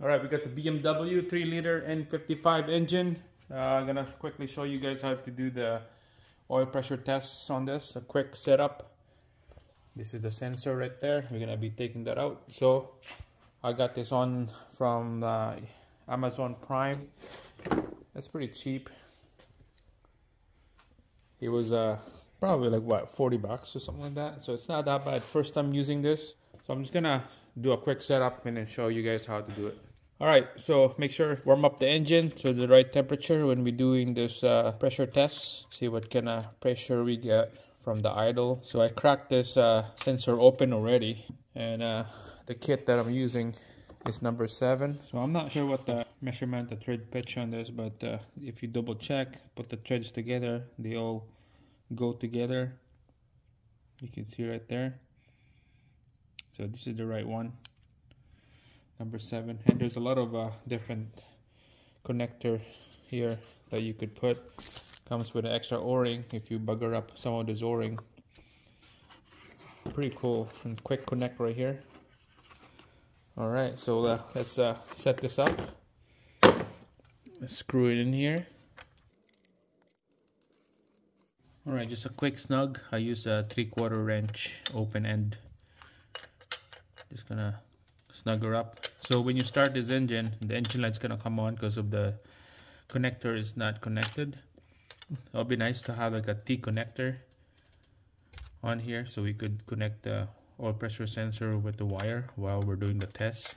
All right, we got the BMW 3 liter N55 engine. Uh, I'm gonna quickly show you guys how to do the oil pressure tests on this. A quick setup. This is the sensor right there. We're gonna be taking that out. So I got this on from uh, Amazon Prime. That's pretty cheap. It was uh, probably like what 40 bucks or something like that. So it's not that bad. First time using this. So I'm just gonna do a quick setup and then show you guys how to do it. All right, so make sure warm up the engine to the right temperature when we're doing this uh, pressure test. See what kind of pressure we get from the idle. So I cracked this uh, sensor open already, and uh, the kit that I'm using is number seven. So I'm not sure what the measurement, the thread pitch on this, but uh, if you double check, put the threads together, they all go together. You can see right there. So this is the right one number seven. And there's a lot of uh, different connector here that you could put. Comes with an extra o-ring if you bugger up some of this o-ring. Pretty cool and quick connect right here. All right so uh, let's uh, set this up. Let's screw it in here. All right just a quick snug. I use a three-quarter wrench open end. Just gonna snug her up so when you start this engine the engine light's gonna come on because of the connector is not connected. It'll be nice to have like a T connector on here so we could connect the oil pressure sensor with the wire while we're doing the test.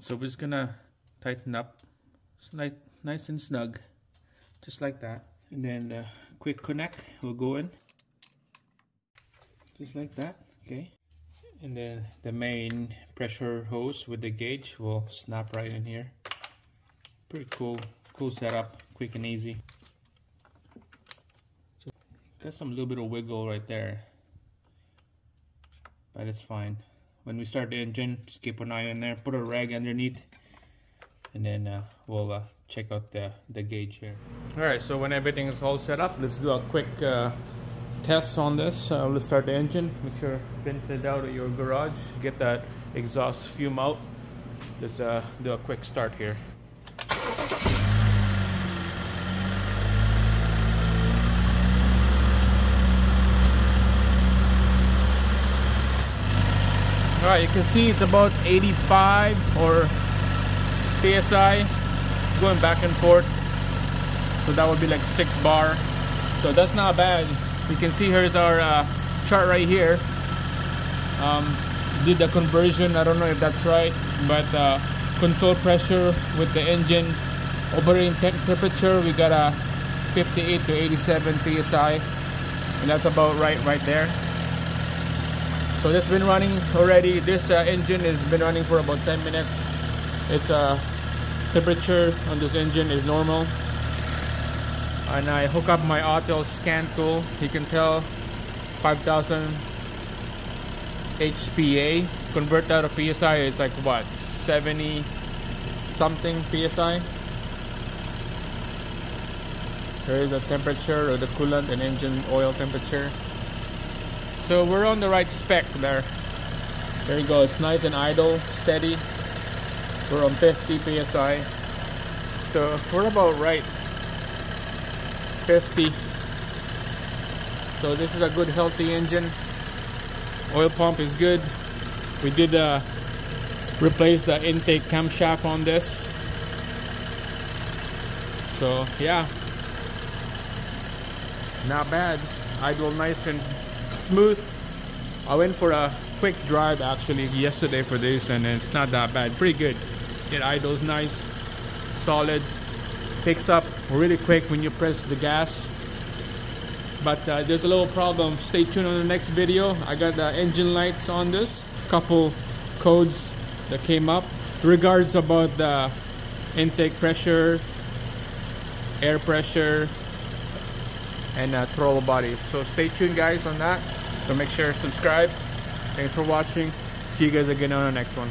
So we're just gonna tighten up nice, nice and snug just like that. And then the quick connect will go in. Just like that okay and then the main pressure hose with the gauge will snap right in here. Pretty cool cool setup quick and easy. So got some little bit of wiggle right there but it's fine. When we start the engine just keep an eye on there put a rag underneath and then uh, we'll uh, check out the the gauge here. All right so when everything is all set up let's do a quick uh, tests on this. Uh, let's start the engine. Make sure vent it out of your garage. Get that exhaust fume out. Let's uh, do a quick start here. All right, you can see it's about 85 or PSI going back and forth. So that would be like six bar. So that's not bad you can see here's our uh, chart right here. Um, did the conversion. I don't know if that's right but uh, control pressure with the engine operating temperature we got a 58 to 87 psi and that's about right right there. So this been running already. This uh, engine has been running for about 10 minutes. Its uh, temperature on this engine is normal and I hook up my auto scan tool. You can tell 5000 HPA convert that to PSI is like what 70 something PSI here is the temperature of the coolant and engine oil temperature. So we're on the right spec there. There you go. It's nice and idle steady. We're on 50 PSI so we're about right 50 so this is a good healthy engine. Oil pump is good. We did uh, replace the intake camshaft on this. So yeah. Not bad. Idle nice and smooth. I went for a quick drive actually yesterday for this and it's not that bad. Pretty good. It idles nice solid picks up really quick when you press the gas. But uh, there's a little problem. Stay tuned on the next video. I got the engine lights on this. Couple codes that came up. Regards about the intake pressure air pressure and uh, throttle body. So stay tuned guys on that. So make sure to subscribe. Thanks for watching. See you guys again on the next one